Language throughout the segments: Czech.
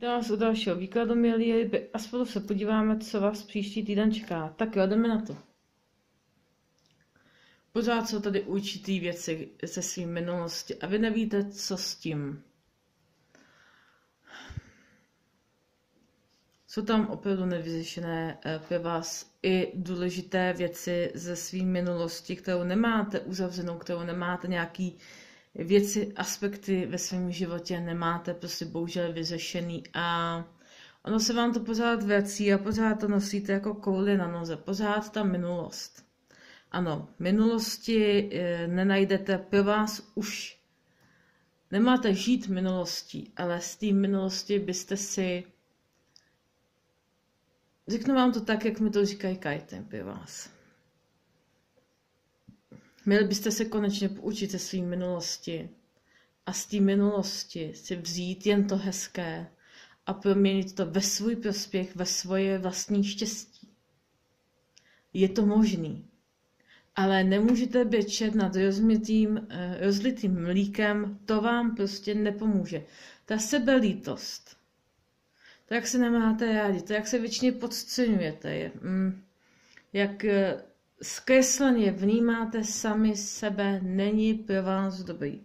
Vítám vás u dalšího výkladu, milí ryby, a spolu se podíváme, co vás příští týden čeká. Tak jo, jdeme na to. Pořád jsou tady určitý věci ze své minulosti a vy nevíte, co s tím. Jsou tam opravdu nevyřešené eh, pro vás i důležité věci ze své minulosti, kterou nemáte uzavřenou, kterou nemáte nějaký věci, aspekty ve svém životě nemáte prostě bohužel vyřešený a ono se vám to pořád vrací a pořád to nosíte jako kouli na noze, pořád ta minulost. Ano, minulosti e, nenajdete pro vás už. Nemáte žít minulostí, ale z té minulosti byste si Řeknu vám to tak, jak mi to říkají kajtem pro vás. Měli byste se konečně poučit ze své minulosti a z té minulosti si vzít jen to hezké a proměnit to ve svůj prospěch, ve svoje vlastní štěstí. Je to možný, ale nemůžete běčet nad rozmitým, eh, rozlitým mlíkem, to vám prostě nepomůže. Ta sebelítost, to, jak se nemáte rádi, to, jak se většině podceňujete, je, mm, jak eh, zkresleně vnímáte sami sebe, není pro vás dobrý.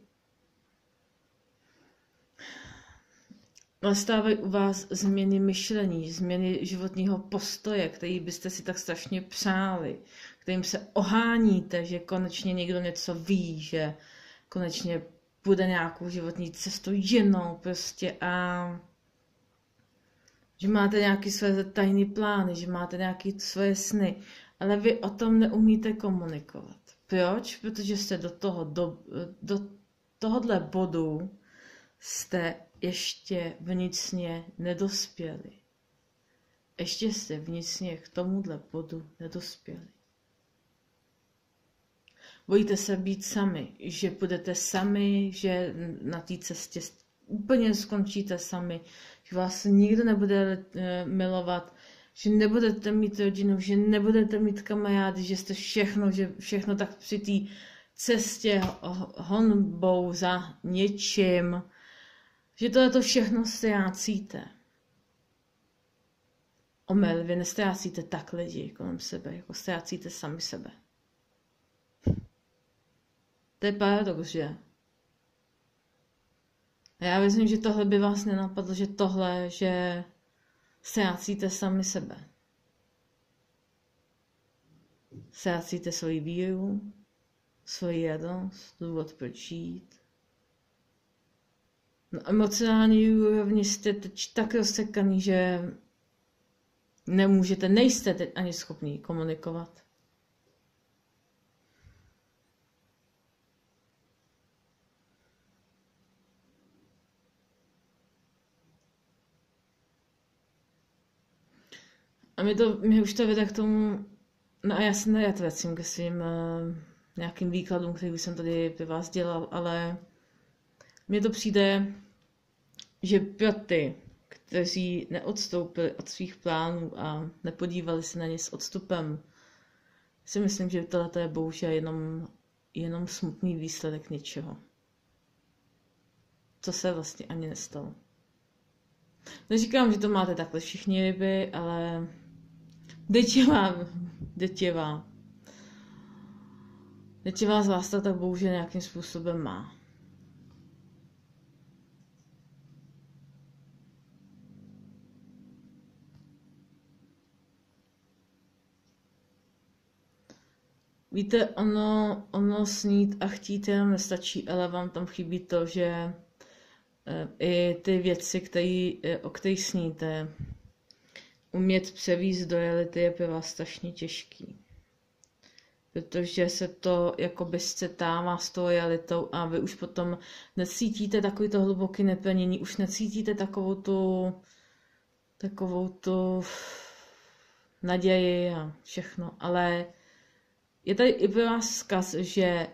Nastávají u vás změny myšlení, změny životního postoje, který byste si tak strašně přáli, kterým se oháníte, že konečně někdo něco ví, že konečně bude nějakou životní cestu jinou prostě a že máte nějaké své tajné plány, že máte nějaké svoje sny ale vy o tom neumíte komunikovat. Proč? Protože jste do, toho, do, do tohohle bodu jste ještě vnitřně nedospěli. Ještě jste vnitřně k tomuhle bodu nedospěli. Bojíte se být sami, že budete sami, že na té cestě úplně skončíte sami, že vás nikdo nebude eh, milovat, že nebudete mít rodinu, že nebudete mít kamarády, že jste všechno, že všechno tak při té cestě honbou za něčím, že tohle to všechno ztrácíte. Omel, vy nestrácíte tak lidi kolem sebe, jako ztrácíte sami sebe. To je paradox, že? A já myslím, že tohle by vás nenapadlo, že tohle, že ztrácíte sami sebe. Ztrácíte svoji víru, svoji radost, důvod proč žít. Na emocionální úrovni jste teď tak rozsekaný, že nemůžete, nejste teď ani schopný komunikovat. A mi, to, mi už to vede k tomu, no a já se nerad vracím ke svým uh, nějakým výkladům, který jsem tady pro vás dělal, ale mně to přijde, že pro ty, kteří neodstoupili od svých plánů a nepodívali se na ně s odstupem, si myslím, že tohle je bohužel jenom, jenom smutný výsledek něčeho. Co se vlastně ani nestalo. Neříkám, že to máte takhle všichni ryby, ale Dětěvá z vás to tak bohužel nějakým způsobem má. Víte, ono, ono snít a chtít jenom nestačí, ale vám tam chybí to, že eh, i ty věci, který, eh, o kterých sníte, umět převíst do reality je pro vás strašně těžký. Protože se to jako by scetává s tou realitou a vy už potom necítíte takový to hluboké neplnění, už necítíte takovou tu, takovou tu naději a všechno. Ale je tady i pro vás vzkaz, že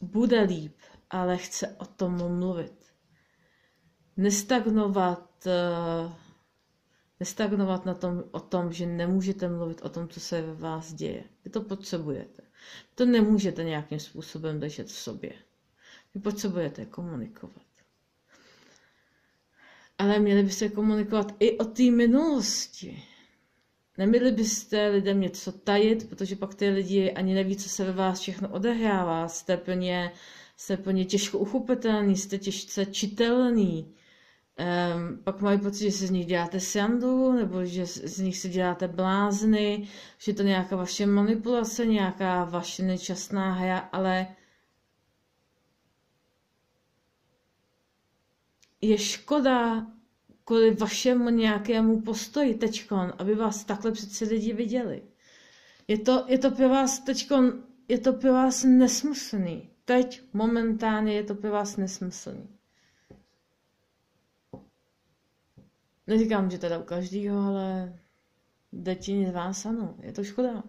bude líp, ale chce o tom mluvit. Nestagnovat uh, Nestagnovat na tom, o tom, že nemůžete mluvit o tom, co se ve vás děje. Vy to potřebujete. To nemůžete nějakým způsobem držet v sobě. Vy potřebujete komunikovat. Ale měli byste komunikovat i o té minulosti. Neměli byste lidem něco tajit, protože pak ty lidi ani neví, co se ve vás všechno odehrává. Jste plně, jste plně těžko uchopitelný, jste těžce čitelný. Um, pak mají pocit, že se z nich děláte srandu, nebo že z nich si děláte blázny, že to nějaká vaše manipulace, nějaká vaše nečastná hra, ale je škoda kvůli vašemu nějakému postoji teďkon, aby vás takhle přece lidi viděli. Je to, je to pro vás teďkon, je to pro vás nesmyslný. Teď momentálně je to pro vás nesmyslný. Neříkám, že teda u každého, ale děti z vás ano. Je to škoda.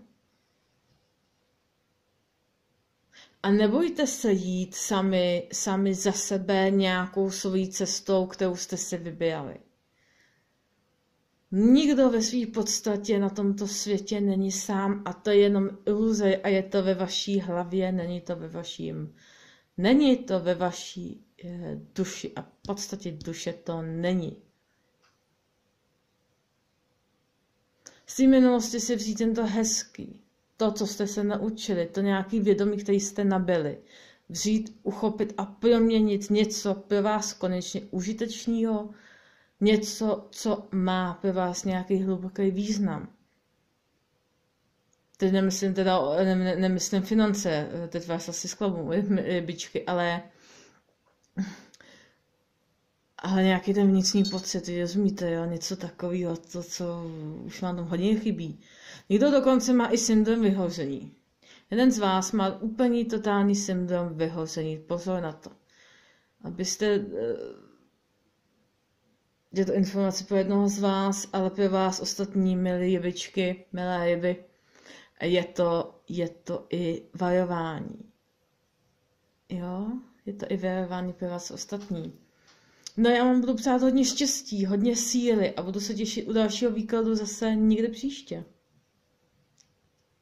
A nebojte se jít sami, sami za sebe nějakou svojí cestou, kterou jste si vybírali. Nikdo ve své podstatě na tomto světě není sám a to je jenom iluze a je to ve vaší hlavě, není to ve vaším, není to ve vaší eh, duši a v podstatě duše to není. Z té minulosti si vzít tento hezký, to, co jste se naučili, to nějaký vědomí, který jste nabili, vzít, uchopit a proměnit něco pro vás konečně užitečného, něco, co má pro vás nějaký hluboký význam. Teď nemyslím teda, ne, nemyslím finance, teď vás asi zklamu, byčky, ale ale nějaký ten vnitřní pocit, rozumíte, jo, něco takového, to, co už vám tam hodně chybí. Někdo dokonce má i syndrom vyhoření. Jeden z vás má úplně totální syndrom vyhoření. Pozor na to. Abyste... Eh, je to informace pro jednoho z vás, ale pro vás ostatní milé rybičky, milé ryby, je to, je to i varování. Jo, je to i varování pro vás ostatní. No já vám budu přát hodně štěstí, hodně síly a budu se těšit u dalšího výkladu zase někde příště.